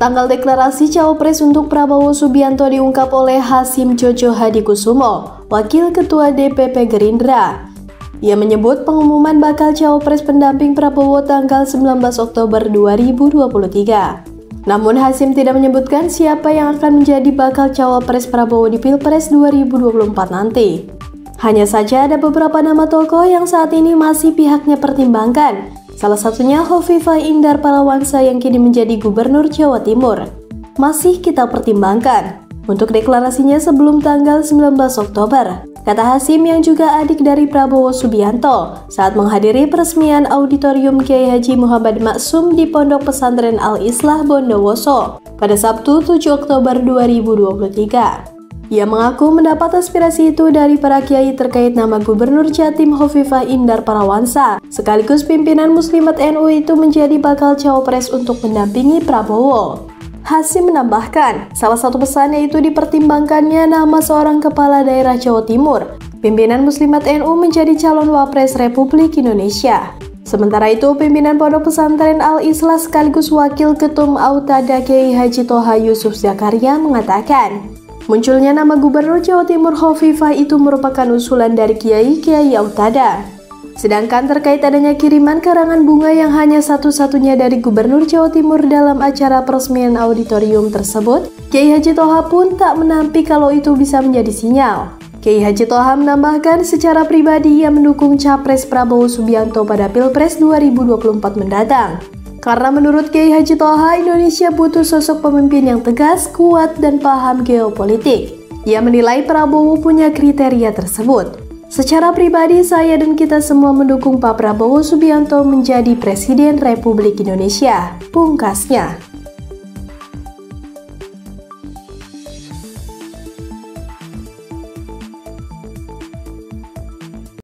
Tanggal deklarasi cawapres untuk Prabowo Subianto diungkap oleh Hasim Jojo Hadikusumo, Wakil Ketua DPP Gerindra. Ia menyebut pengumuman bakal cawapres pendamping Prabowo tanggal 19 Oktober 2023. Namun Hasim tidak menyebutkan siapa yang akan menjadi bakal cawapres Prabowo di Pilpres 2024 nanti. Hanya saja ada beberapa nama tokoh yang saat ini masih pihaknya pertimbangkan, Salah satunya Hovifah Indar Parawansa yang kini menjadi Gubernur Jawa Timur. Masih kita pertimbangkan untuk deklarasinya sebelum tanggal 19 Oktober, kata Hasim yang juga adik dari Prabowo Subianto saat menghadiri peresmian auditorium Kiai Haji Muhammad Maksum di Pondok Pesantren Al-Islah Bondowoso pada Sabtu 7 Oktober 2023. Ia mengaku mendapat aspirasi itu dari para kiai terkait nama Gubernur Jatim Hovifah Indar Parawansa, sekaligus pimpinan Muslimat NU itu menjadi bakal cawapres untuk mendampingi Prabowo. Hasim menambahkan, salah satu pesannya itu dipertimbangkannya nama seorang kepala daerah Jawa Timur, pimpinan Muslimat NU menjadi calon wapres Republik Indonesia. Sementara itu, pimpinan Pondok Pesantren Al-Islah sekaligus Wakil Ketum Autada Kiai Haji Toha Yusuf Zakaria mengatakan, Munculnya nama Gubernur Jawa Timur Hovifah itu merupakan usulan dari Kiai Kiai Autada. Sedangkan terkait adanya kiriman karangan bunga yang hanya satu-satunya dari Gubernur Jawa Timur dalam acara peresmian auditorium tersebut, Kiai Haji Toha pun tak menampik kalau itu bisa menjadi sinyal. Kiai Haji Toha menambahkan secara pribadi ia mendukung Capres Prabowo Subianto pada Pilpres 2024 mendatang. Karena menurut Kiai Haji Toha, Indonesia butuh sosok pemimpin yang tegas, kuat, dan paham geopolitik. Ia menilai Prabowo punya kriteria tersebut. Secara pribadi, saya dan kita semua mendukung Pak Prabowo Subianto menjadi Presiden Republik Indonesia. Pungkasnya.